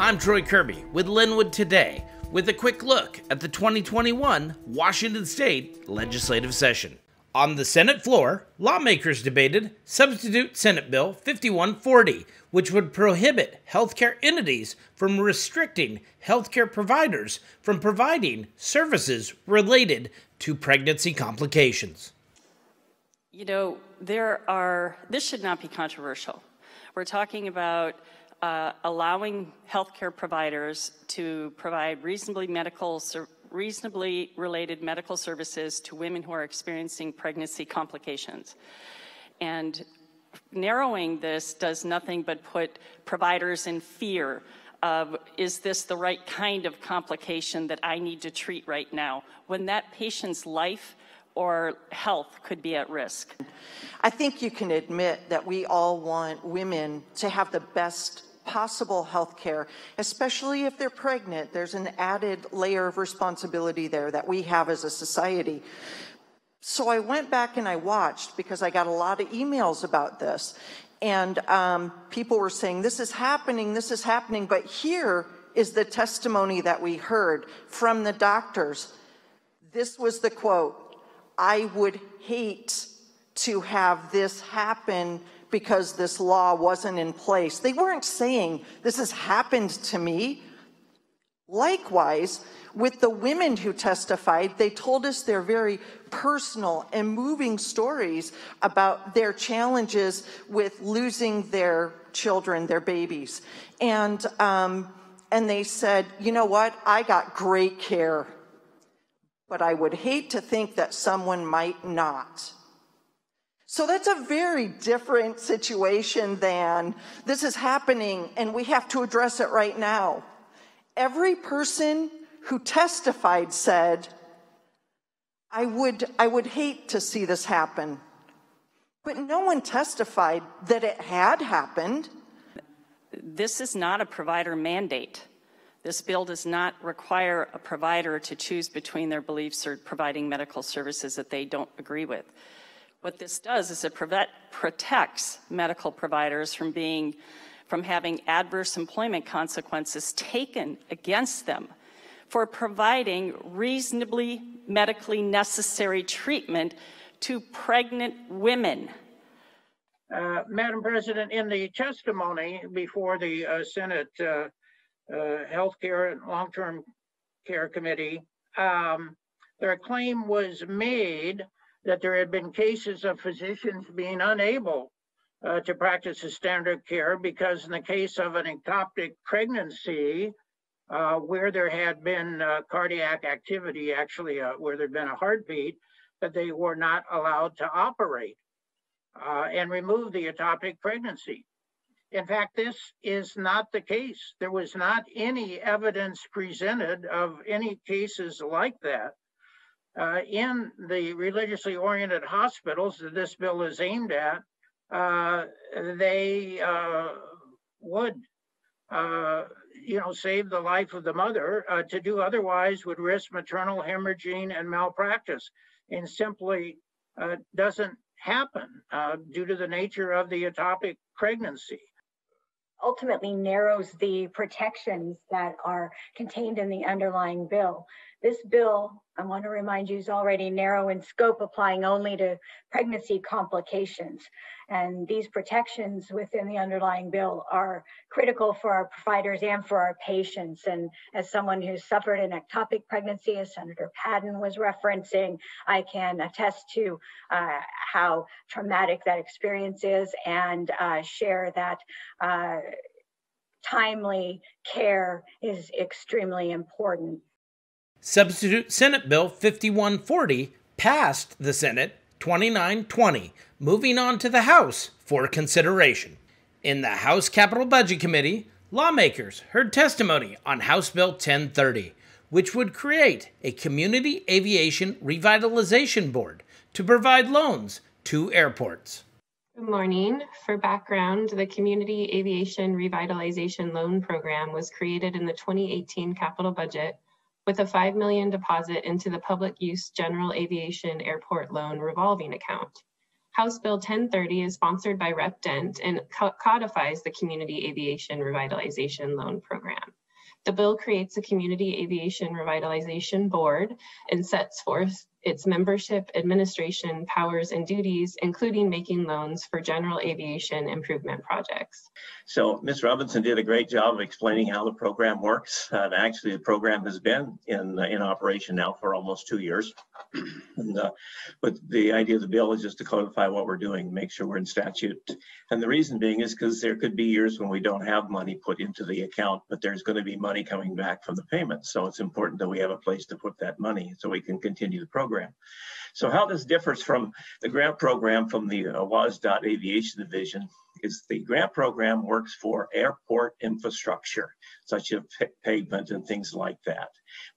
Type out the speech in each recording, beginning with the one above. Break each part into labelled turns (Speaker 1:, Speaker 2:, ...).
Speaker 1: I'm Troy Kirby with Lynnwood Today with a quick look at the 2021 Washington State legislative session. On the Senate floor, lawmakers debated Substitute Senate Bill 5140, which would prohibit healthcare entities from restricting healthcare providers from providing services related to pregnancy complications.
Speaker 2: You know, there are, this should not be controversial. We're talking about uh, allowing healthcare providers to provide reasonably medical reasonably related medical services to women who are experiencing pregnancy complications. And narrowing this does nothing but put providers in fear of is this the right kind of complication that I need to treat right now when that patient's life or health could be at risk.
Speaker 3: I think you can admit that we all want women to have the best possible health care, especially if they're pregnant. There's an added layer of responsibility there that we have as a society. So I went back and I watched because I got a lot of emails about this. And um, people were saying, this is happening, this is happening. But here is the testimony that we heard from the doctors. This was the quote I would hate to have this happen because this law wasn't in place. They weren't saying, This has happened to me. Likewise, with the women who testified, they told us their very personal and moving stories about their challenges with losing their children, their babies. And, um, and they said, you know what? I got great care, but I would hate to think that someone might not. So that's a very different situation than this is happening and we have to address it right now. Every person who testified said, I would, I would hate to see this happen. But no one testified that it had happened.
Speaker 2: This is not a provider mandate. This bill does not require a provider to choose between their beliefs or providing medical services that they don't agree with. What this does is it protects medical providers from being from having adverse employment consequences taken against them for providing reasonably medically necessary treatment to pregnant women.
Speaker 4: Uh, Madam President, in the testimony before the uh, Senate uh, uh Healthcare and Long-Term Care Committee, um, their claim was made that there had been cases of physicians being unable uh, to practice a standard care because in the case of an ectopic pregnancy, uh, where there had been uh, cardiac activity, actually uh, where there'd been a heartbeat, that they were not allowed to operate uh, and remove the ectopic pregnancy. In fact, this is not the case. There was not any evidence presented of any cases like that uh, in the religiously oriented hospitals that this bill is aimed at, uh, they uh, would, uh, you know, save the life of the mother. Uh, to do otherwise would risk maternal hemorrhaging and malpractice, and simply doesn't happen due to the nature of the ectopic pregnancy
Speaker 5: ultimately narrows the protections that are contained in the underlying bill. This bill, I want to remind you, is already narrow in scope, applying only to pregnancy complications. And these protections within the underlying bill are critical for our providers and for our patients. And as someone who's suffered an ectopic pregnancy, as Senator Padden was referencing, I can attest to uh, how traumatic that experience is and uh, share that. Uh, timely care is extremely important.
Speaker 1: Substitute Senate Bill 5140 passed the Senate 2920, moving on to the House for consideration. In the House Capital Budget Committee, lawmakers heard testimony on House Bill 1030, which would create a Community Aviation Revitalization Board to provide loans to airports.
Speaker 6: Good morning. For background, the Community Aviation Revitalization Loan Program was created in the 2018 capital budget with a 5 million deposit into the public use general aviation airport loan revolving account. House Bill 1030 is sponsored by Rep Dent and codifies the Community Aviation Revitalization Loan Program. The bill creates a Community Aviation Revitalization Board and sets forth its membership, administration, powers, and duties, including making loans for general aviation improvement projects.
Speaker 7: So Ms. Robinson did a great job of explaining how the program works. Uh, actually, the program has been in, in operation now for almost two years. and, uh, but the idea of the bill is just to codify what we're doing, make sure we're in statute. And the reason being is because there could be years when we don't have money put into the account, but there's going to be money coming back from the payments. So it's important that we have a place to put that money so we can continue the program program. So how this differs from the grant program from the uh, Aviation Division is the grant program works for airport infrastructure, such as pavement and things like that.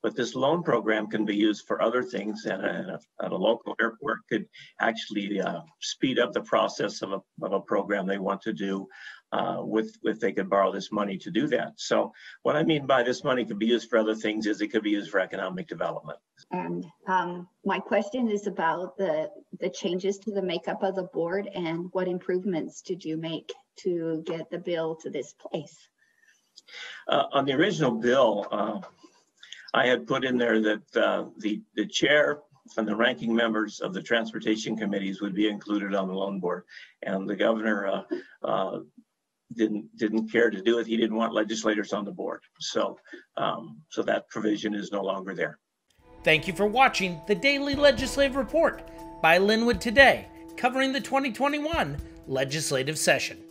Speaker 7: But this loan program can be used for other things, and a, a local airport could actually uh, speed up the process of a, of a program they want to do uh, with if they could borrow this money to do that. So what I mean by this money could be used for other things is it could be used for economic development.
Speaker 8: And um, my question is about the the changes to the makeup of the board and what improvements did you make to get the bill to this place?
Speaker 7: Uh, on the original bill, uh, I had put in there that uh, the the chair and the ranking members of the transportation committees would be included on the loan board, and the governor uh, uh, didn't didn't care to do it. He didn't want legislators on the board. So um, so that provision is no longer there.
Speaker 1: Thank you for watching the Daily Legislative Report by Lynnwood Today, covering the 2021 legislative session.